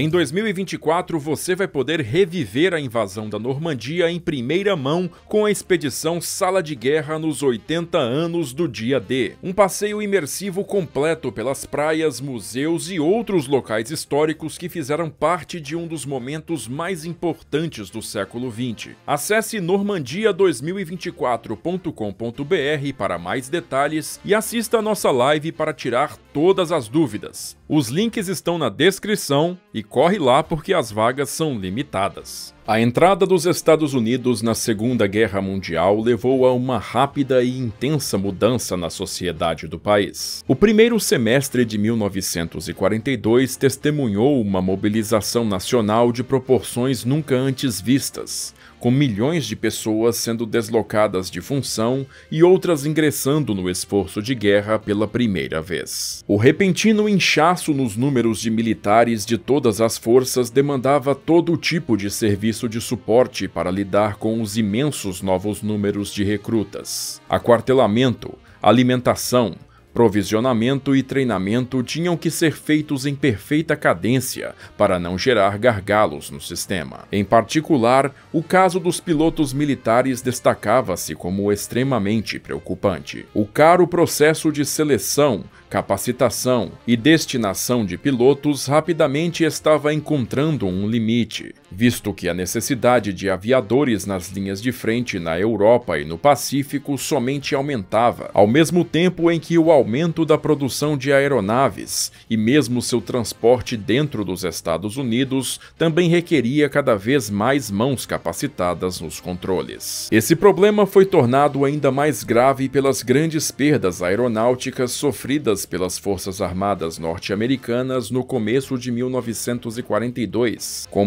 Em 2024, você vai poder reviver a invasão da Normandia em primeira mão com a expedição Sala de Guerra nos 80 anos do Dia D. Um passeio imersivo completo pelas praias, museus e outros locais históricos que fizeram parte de um dos momentos mais importantes do século XX. Acesse normandia2024.com.br para mais detalhes e assista a nossa live para tirar todas as dúvidas. Os links estão na descrição e corre lá porque as vagas são limitadas. A entrada dos Estados Unidos na Segunda Guerra Mundial levou a uma rápida e intensa mudança na sociedade do país. O primeiro semestre de 1942 testemunhou uma mobilização nacional de proporções nunca antes vistas, com milhões de pessoas sendo deslocadas de função e outras ingressando no esforço de guerra pela primeira vez. O repentino inchaço nos números de militares de todas as forças demandava todo tipo de serviço de suporte para lidar com os imensos novos números de recrutas. Aquartelamento, alimentação, Provisionamento e treinamento tinham que ser feitos em perfeita cadência para não gerar gargalos no sistema. Em particular, o caso dos pilotos militares destacava-se como extremamente preocupante. O caro processo de seleção capacitação e destinação de pilotos rapidamente estava encontrando um limite, visto que a necessidade de aviadores nas linhas de frente na Europa e no Pacífico somente aumentava, ao mesmo tempo em que o aumento da produção de aeronaves e mesmo seu transporte dentro dos Estados Unidos também requeria cada vez mais mãos capacitadas nos controles. Esse problema foi tornado ainda mais grave pelas grandes perdas aeronáuticas sofridas pelas Forças Armadas norte-americanas no começo de 1942, com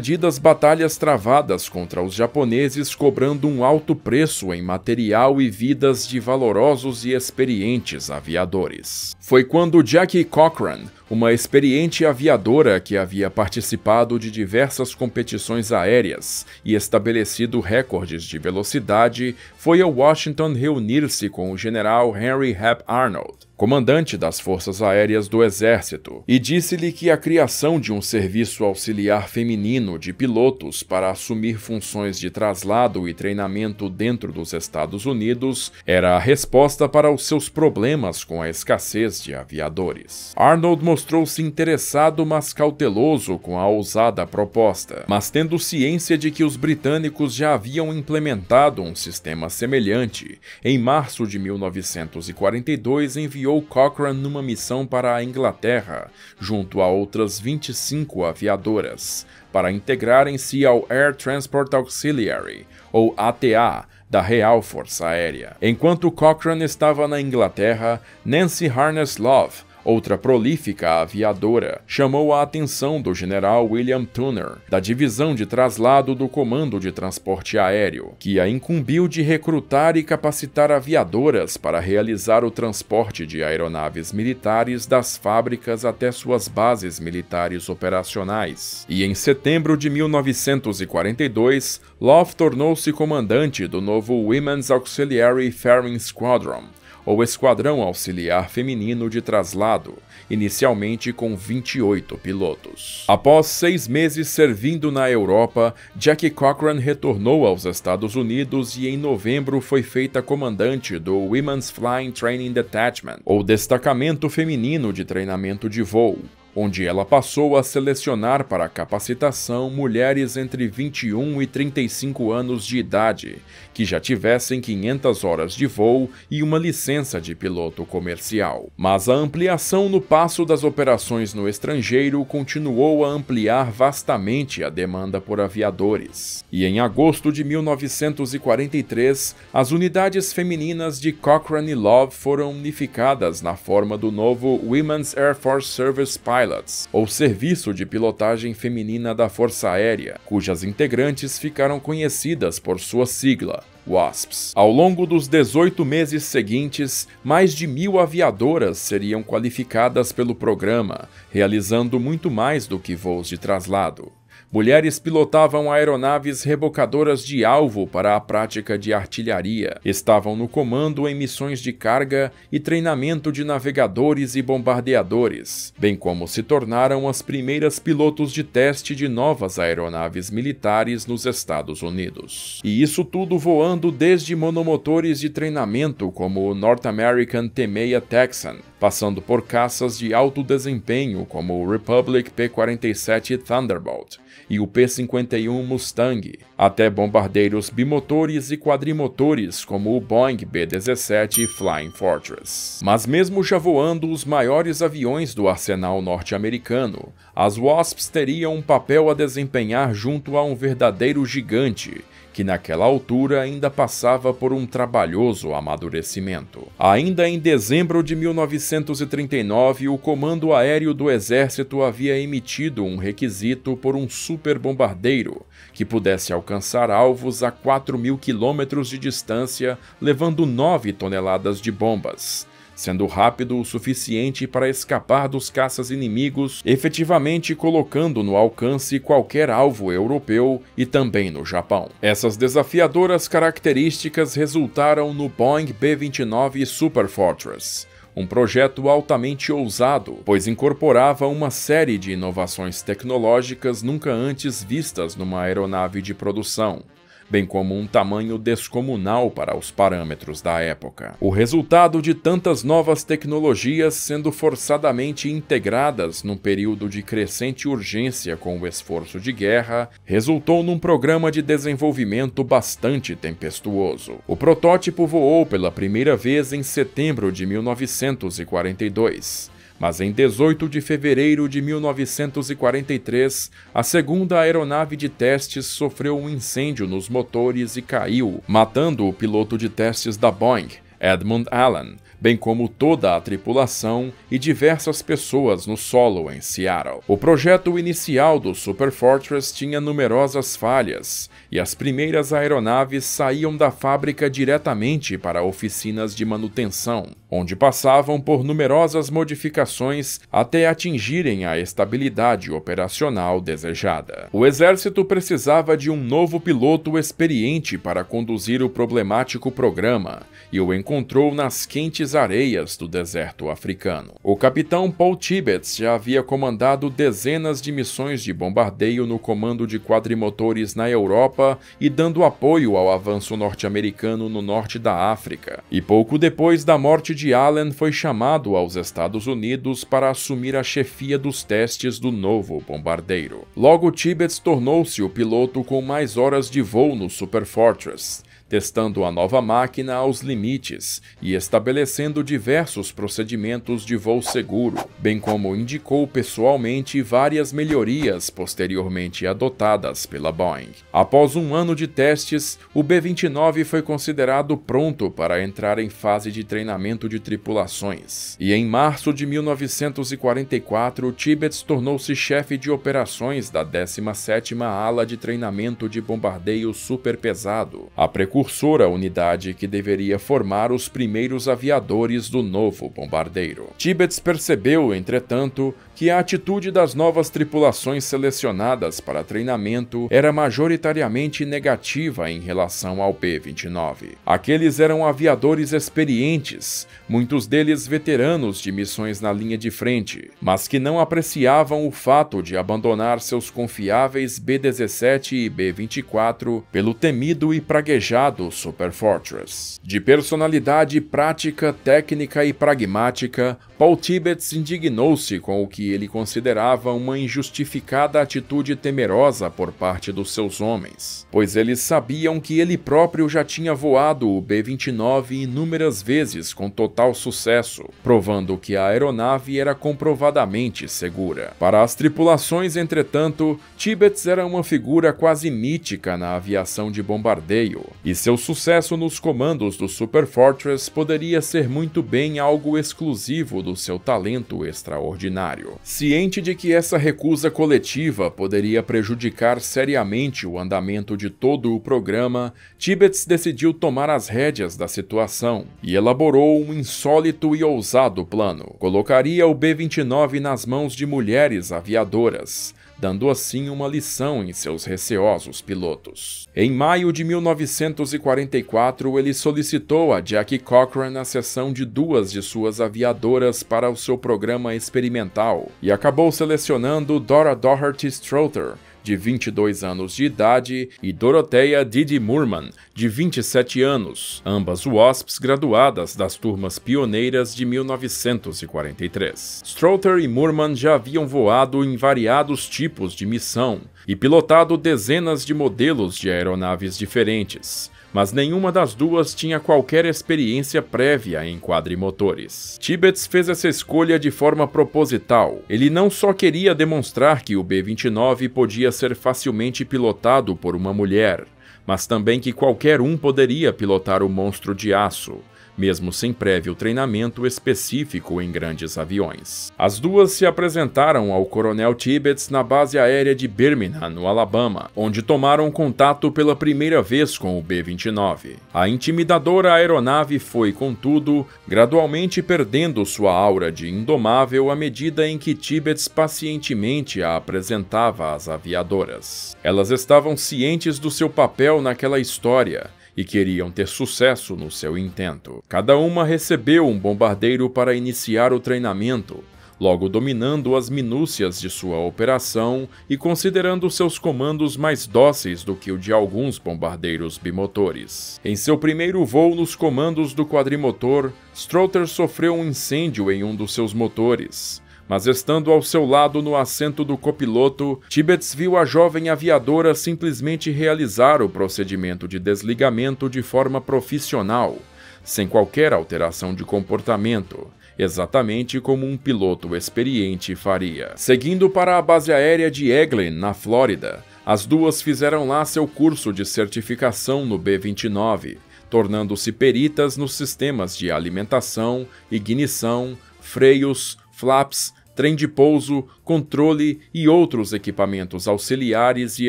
mal-sucedidas batalhas travadas contra os japoneses cobrando um alto preço em material e vidas de valorosos e experientes aviadores. Foi quando Jackie Cochran, uma experiente aviadora que havia participado de diversas competições aéreas e estabelecido recordes de velocidade, foi a Washington reunir-se com o general Henry Hap Arnold, comandante das Forças Aéreas do Exército, e disse-lhe que a criação de um serviço auxiliar feminino de pilotos para assumir funções de traslado e treinamento dentro dos Estados Unidos era a resposta para os seus problemas com a escassez de aviadores. Arnold mostrou-se interessado, mas cauteloso com a ousada proposta, mas tendo ciência de que os britânicos já haviam implementado um sistema semelhante, em março de 1942 enviou enviou Cochrane numa missão para a Inglaterra, junto a outras 25 aviadoras, para integrarem-se ao Air Transport Auxiliary, ou ATA, da Real Força Aérea. Enquanto Cochrane estava na Inglaterra, Nancy Harness Love, Outra prolífica aviadora chamou a atenção do general William Tuner, da divisão de traslado do Comando de Transporte Aéreo, que a incumbiu de recrutar e capacitar aviadoras para realizar o transporte de aeronaves militares das fábricas até suas bases militares operacionais. E em setembro de 1942, Love tornou-se comandante do novo Women's Auxiliary Faring Squadron, ou Esquadrão Auxiliar Feminino de Traslado, inicialmente com 28 pilotos. Após seis meses servindo na Europa, Jackie Cochran retornou aos Estados Unidos e em novembro foi feita comandante do Women's Flying Training Detachment, ou Destacamento Feminino de Treinamento de Voo, onde ela passou a selecionar para capacitação mulheres entre 21 e 35 anos de idade, que já tivessem 500 horas de voo e uma licença de piloto comercial. Mas a ampliação no passo das operações no estrangeiro continuou a ampliar vastamente a demanda por aviadores. E em agosto de 1943, as unidades femininas de Cochrane e Love foram unificadas na forma do novo Women's Air Force Service Pilot Pilots, ou Serviço de Pilotagem Feminina da Força Aérea, cujas integrantes ficaram conhecidas por sua sigla, WASPs. Ao longo dos 18 meses seguintes, mais de mil aviadoras seriam qualificadas pelo programa, realizando muito mais do que voos de traslado Mulheres pilotavam aeronaves rebocadoras de alvo para a prática de artilharia, estavam no comando em missões de carga e treinamento de navegadores e bombardeadores, bem como se tornaram as primeiras pilotos de teste de novas aeronaves militares nos Estados Unidos. E isso tudo voando desde monomotores de treinamento como o North American T-6 Texan, passando por caças de alto desempenho como o Republic P-47 Thunderbolt e o P-51 Mustang, até bombardeiros bimotores e quadrimotores como o Boeing B-17 Flying Fortress. Mas mesmo já voando os maiores aviões do arsenal norte-americano, as Wasps teriam um papel a desempenhar junto a um verdadeiro gigante, que naquela altura ainda passava por um trabalhoso amadurecimento. Ainda em dezembro de 1939, o Comando Aéreo do Exército havia emitido um requisito por um superbombardeiro que pudesse alcançar alvos a 4 mil quilômetros de distância, levando 9 toneladas de bombas sendo rápido o suficiente para escapar dos caças inimigos, efetivamente colocando no alcance qualquer alvo europeu e também no Japão. Essas desafiadoras características resultaram no Boeing B-29 Super Fortress, um projeto altamente ousado, pois incorporava uma série de inovações tecnológicas nunca antes vistas numa aeronave de produção, bem como um tamanho descomunal para os parâmetros da época. O resultado de tantas novas tecnologias sendo forçadamente integradas num período de crescente urgência com o esforço de guerra, resultou num programa de desenvolvimento bastante tempestuoso. O protótipo voou pela primeira vez em setembro de 1942 mas em 18 de fevereiro de 1943, a segunda aeronave de testes sofreu um incêndio nos motores e caiu, matando o piloto de testes da Boeing, Edmund Allen, bem como toda a tripulação e diversas pessoas no solo em Seattle. O projeto inicial do Super Fortress tinha numerosas falhas, e as primeiras aeronaves saíam da fábrica diretamente para oficinas de manutenção, onde passavam por numerosas modificações até atingirem a estabilidade operacional desejada. O exército precisava de um novo piloto experiente para conduzir o problemático programa, e o encontrou nas quentes areias do deserto africano. O capitão Paul Tibbets já havia comandado dezenas de missões de bombardeio no comando de quadrimotores na Europa e dando apoio ao avanço norte-americano no norte da África. E pouco depois da morte de Allen foi chamado aos Estados Unidos para assumir a chefia dos testes do novo bombardeiro. Logo, Tibbets tornou-se o piloto com mais horas de voo no Super Fortress testando a nova máquina aos limites e estabelecendo diversos procedimentos de voo seguro, bem como indicou pessoalmente várias melhorias posteriormente adotadas pela Boeing. Após um ano de testes, o B-29 foi considerado pronto para entrar em fase de treinamento de tripulações, e em março de 1944, Tibbets tornou-se chefe de operações da 17ª Ala de Treinamento de Bombardeio Superpesado. A precursora unidade que deveria formar os primeiros aviadores do novo bombardeiro. Tibbets percebeu, entretanto, que a atitude das novas tripulações selecionadas para treinamento era majoritariamente negativa em relação ao B-29. Aqueles eram aviadores experientes, muitos deles veteranos de missões na linha de frente, mas que não apreciavam o fato de abandonar seus confiáveis B-17 e B-24 pelo temido e praguejado Super Fortress. De personalidade prática, técnica e pragmática, Paul Tibbets indignou-se com o que ele considerava uma injustificada atitude temerosa por parte dos seus homens, pois eles sabiam que ele próprio já tinha voado o B-29 inúmeras vezes com total sucesso, provando que a aeronave era comprovadamente segura. Para as tripulações, entretanto, Tibbets era uma figura quase mítica na aviação de bombardeio, e seu sucesso nos comandos do Super Fortress poderia ser muito bem algo exclusivo do do seu talento extraordinário. Ciente de que essa recusa coletiva poderia prejudicar seriamente o andamento de todo o programa, Tibbets decidiu tomar as rédeas da situação e elaborou um insólito e ousado plano. Colocaria o B-29 nas mãos de mulheres aviadoras, dando assim uma lição em seus receosos pilotos. Em maio de 1944, ele solicitou a Jackie Cochran a cessão de duas de suas aviadoras para o seu programa experimental e acabou selecionando Dora Doherty Strother, de 22 anos de idade, e Dorothea Didi Murman, de 27 anos, ambas WASPs graduadas das turmas pioneiras de 1943. Strother e Murman já haviam voado em variados tipos de missão e pilotado dezenas de modelos de aeronaves diferentes mas nenhuma das duas tinha qualquer experiência prévia em quadrimotores. Tibbets fez essa escolha de forma proposital. Ele não só queria demonstrar que o B-29 podia ser facilmente pilotado por uma mulher, mas também que qualquer um poderia pilotar o monstro de aço mesmo sem prévio treinamento específico em grandes aviões. As duas se apresentaram ao Coronel Tibbets na base aérea de Birmingham, no Alabama, onde tomaram contato pela primeira vez com o B-29. A intimidadora aeronave foi, contudo, gradualmente perdendo sua aura de indomável à medida em que Tibbets pacientemente a apresentava às aviadoras. Elas estavam cientes do seu papel naquela história e queriam ter sucesso no seu intento. Cada uma recebeu um bombardeiro para iniciar o treinamento, logo dominando as minúcias de sua operação e considerando seus comandos mais dóceis do que o de alguns bombardeiros bimotores. Em seu primeiro voo nos comandos do quadrimotor, Strother sofreu um incêndio em um dos seus motores mas estando ao seu lado no assento do copiloto, Tibbets viu a jovem aviadora simplesmente realizar o procedimento de desligamento de forma profissional, sem qualquer alteração de comportamento, exatamente como um piloto experiente faria. Seguindo para a base aérea de Eglin, na Flórida, as duas fizeram lá seu curso de certificação no B-29, tornando-se peritas nos sistemas de alimentação, ignição, freios, flaps, trem de pouso, controle e outros equipamentos auxiliares e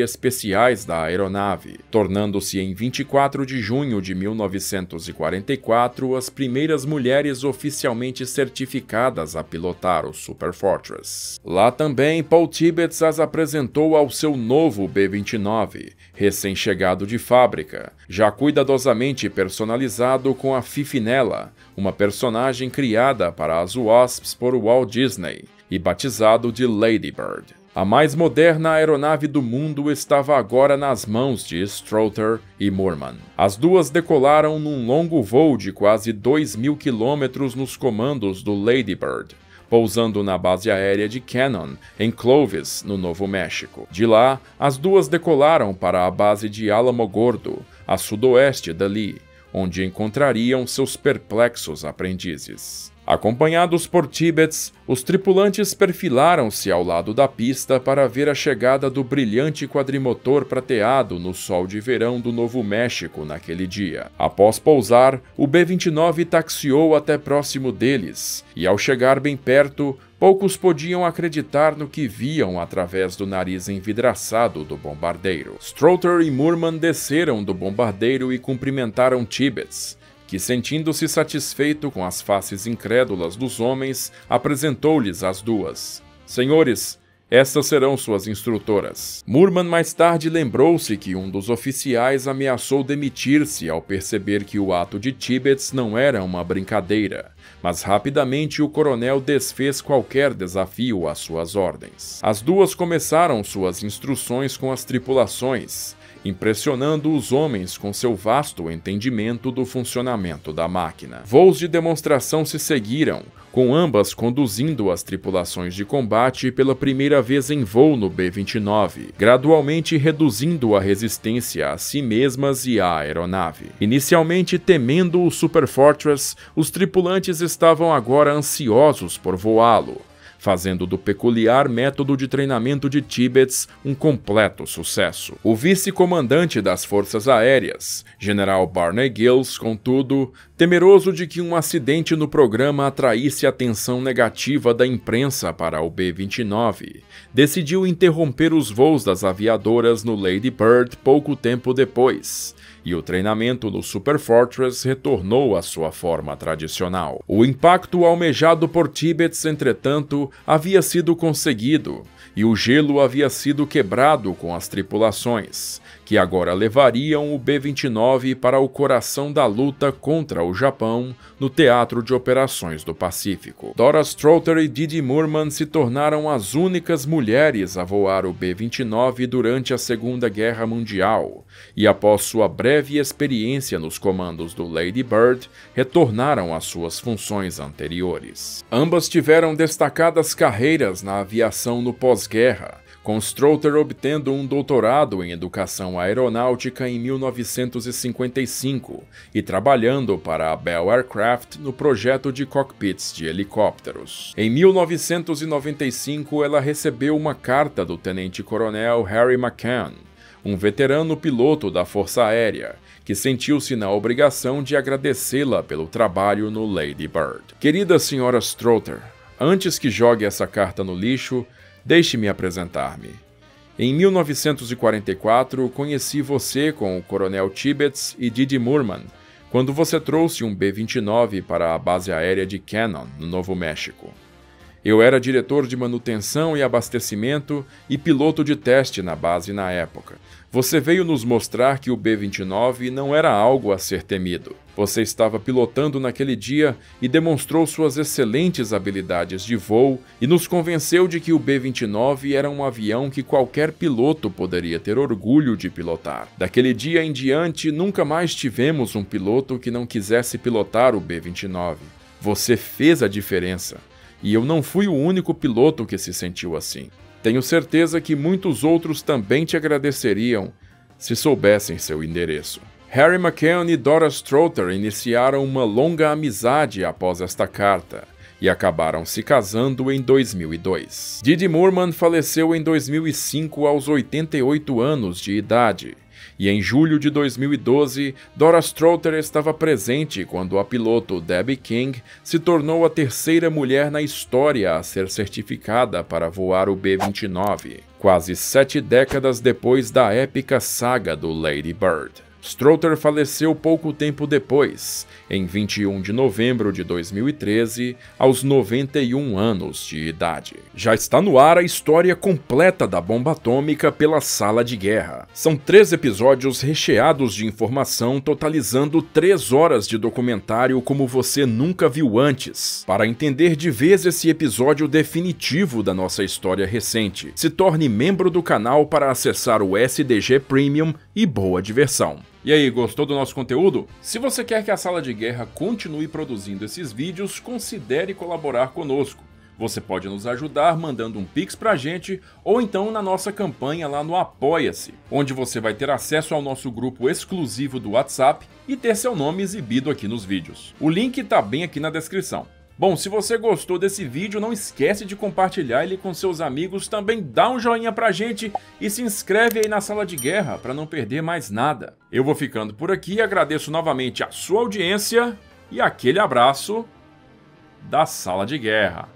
especiais da aeronave, tornando-se em 24 de junho de 1944 as primeiras mulheres oficialmente certificadas a pilotar o Super Fortress. Lá também, Paul Tibbets as apresentou ao seu novo B-29, recém-chegado de fábrica, já cuidadosamente personalizado com a Fifinella, uma personagem criada para as Wasps por Walt Disney, e batizado de Lady Bird. A mais moderna aeronave do mundo estava agora nas mãos de Strother e Moorman. As duas decolaram num longo voo de quase 2 mil quilômetros nos comandos do Lady Bird, pousando na base aérea de Cannon, em Clovis, no Novo México. De lá, as duas decolaram para a base de Alamogordo, a sudoeste dali, onde encontrariam seus perplexos aprendizes. Acompanhados por Tibbets, os tripulantes perfilaram-se ao lado da pista para ver a chegada do brilhante quadrimotor prateado no sol de verão do Novo México naquele dia. Após pousar, o B-29 taxiou até próximo deles, e ao chegar bem perto, poucos podiam acreditar no que viam através do nariz envidraçado do bombardeiro. Strother e Moorman desceram do bombardeiro e cumprimentaram Tibbets, que, sentindo-se satisfeito com as faces incrédulas dos homens, apresentou-lhes as duas. Senhores, estas serão suas instrutoras. Murman mais tarde lembrou-se que um dos oficiais ameaçou demitir-se ao perceber que o ato de Tibbets não era uma brincadeira, mas rapidamente o coronel desfez qualquer desafio às suas ordens. As duas começaram suas instruções com as tripulações, impressionando os homens com seu vasto entendimento do funcionamento da máquina. Voos de demonstração se seguiram, com ambas conduzindo as tripulações de combate pela primeira vez em voo no B-29, gradualmente reduzindo a resistência a si mesmas e à aeronave. Inicialmente temendo o Super Fortress, os tripulantes estavam agora ansiosos por voá-lo fazendo do peculiar método de treinamento de Tibbets um completo sucesso. O vice-comandante das Forças Aéreas, General Barney Gills, contudo, temeroso de que um acidente no programa atraísse a atenção negativa da imprensa para o B-29, decidiu interromper os voos das aviadoras no Lady Bird pouco tempo depois e o treinamento no Super Fortress retornou à sua forma tradicional. O impacto almejado por Tibbets, entretanto, havia sido conseguido, e o gelo havia sido quebrado com as tripulações, que agora levariam o B-29 para o coração da luta contra o Japão no Teatro de Operações do Pacífico. Dora Strother e Didi Moorman se tornaram as únicas mulheres a voar o B-29 durante a Segunda Guerra Mundial, e após sua breve experiência nos comandos do Lady Bird, retornaram às suas funções anteriores. Ambas tiveram destacadas carreiras na aviação no pós-guerra, com Strother obtendo um doutorado em educação aeronáutica em 1955 e trabalhando para a Bell Aircraft no projeto de cockpits de helicópteros. Em 1995, ela recebeu uma carta do tenente-coronel Harry McCann, um veterano piloto da Força Aérea, que sentiu-se na obrigação de agradecê-la pelo trabalho no Lady Bird. Querida senhora Strother, antes que jogue essa carta no lixo, Deixe-me apresentar-me. Em 1944, conheci você com o Coronel Tibbets e Didi Moorman, quando você trouxe um B-29 para a base aérea de Cannon, no Novo México. Eu era diretor de manutenção e abastecimento e piloto de teste na base na época. Você veio nos mostrar que o B-29 não era algo a ser temido. Você estava pilotando naquele dia e demonstrou suas excelentes habilidades de voo e nos convenceu de que o B-29 era um avião que qualquer piloto poderia ter orgulho de pilotar. Daquele dia em diante, nunca mais tivemos um piloto que não quisesse pilotar o B-29. Você fez a diferença. E eu não fui o único piloto que se sentiu assim. Tenho certeza que muitos outros também te agradeceriam se soubessem seu endereço. Harry McKeown e Dora Strother iniciaram uma longa amizade após esta carta e acabaram se casando em 2002. Didi Moorman faleceu em 2005 aos 88 anos de idade e em julho de 2012, Dora Strother estava presente quando a piloto Debbie King se tornou a terceira mulher na história a ser certificada para voar o B-29, quase sete décadas depois da épica saga do Lady Bird. Strother faleceu pouco tempo depois, em 21 de novembro de 2013, aos 91 anos de idade. Já está no ar a história completa da bomba atômica pela sala de guerra. São três episódios recheados de informação, totalizando três horas de documentário como você nunca viu antes. Para entender de vez esse episódio definitivo da nossa história recente, se torne membro do canal para acessar o SDG Premium e boa diversão. E aí, gostou do nosso conteúdo? Se você quer que a Sala de Guerra continue produzindo esses vídeos, considere colaborar conosco. Você pode nos ajudar mandando um pix pra gente ou então na nossa campanha lá no Apoia-se, onde você vai ter acesso ao nosso grupo exclusivo do WhatsApp e ter seu nome exibido aqui nos vídeos. O link tá bem aqui na descrição. Bom, se você gostou desse vídeo, não esquece de compartilhar ele com seus amigos, também dá um joinha pra gente e se inscreve aí na sala de guerra para não perder mais nada. Eu vou ficando por aqui, agradeço novamente a sua audiência e aquele abraço da sala de guerra.